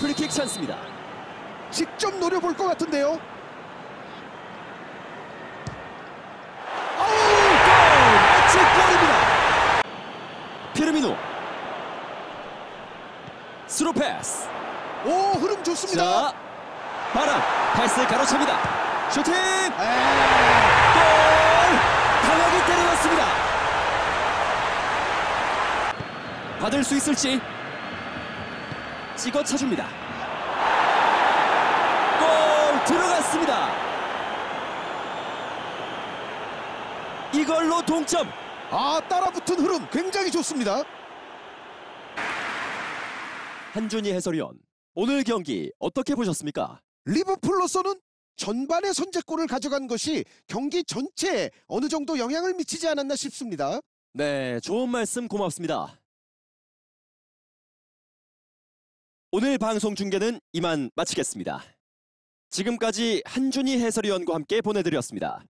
프리킥 찬스입니다. 직접 노려볼 것 같은데요. 아우! 멋진 골입니다. 피르미노. 스루 패스. 오 흐름 좋습니다. 자, 바람. 패스 가로챕니다. 슈팅. 에, 골! 강하게 때려놨습니다. 받을 수 있을지 찍어 차줍니다. 골 들어갔습니다. 이걸로 동점. 아 따라붙은 흐름 굉장히 좋습니다. 한준희 해설위원 오늘 경기 어떻게 보셨습니까? 리버풀로서는 전반의 선제골을 가져간 것이 경기 전체에 어느 정도 영향을 미치지 않았나 싶습니다. 네, 좋은 말씀 고맙습니다. 오늘 방송 중계는 이만 마치겠습니다. 지금까지 한준희 해설위원과 함께 보내드렸습니다.